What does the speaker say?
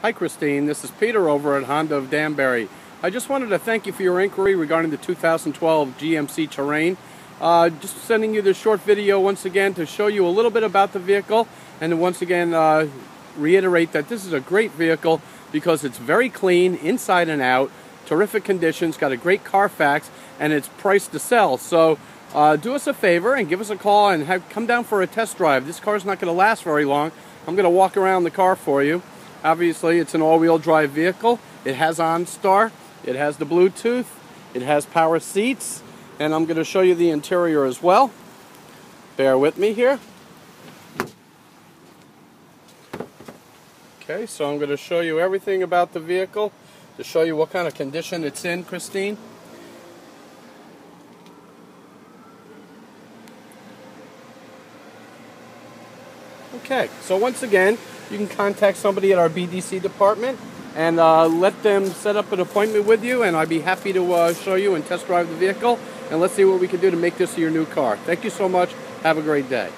Hi, Christine. This is Peter over at Honda of Danbury. I just wanted to thank you for your inquiry regarding the 2012 GMC Terrain. Uh, just sending you this short video once again to show you a little bit about the vehicle and once again uh, reiterate that this is a great vehicle because it's very clean inside and out, terrific conditions, got a great Carfax, and it's priced to sell. So uh, do us a favor and give us a call and have, come down for a test drive. This car is not going to last very long. I'm going to walk around the car for you. Obviously, it's an all-wheel drive vehicle. It has OnStar. It has the Bluetooth. It has power seats. And I'm going to show you the interior as well. Bear with me here. Okay, so I'm going to show you everything about the vehicle to show you what kind of condition it's in, Christine. Okay, so once again, you can contact somebody at our BDC department and uh, let them set up an appointment with you, and I'd be happy to uh, show you and test drive the vehicle, and let's see what we can do to make this your new car. Thank you so much. Have a great day.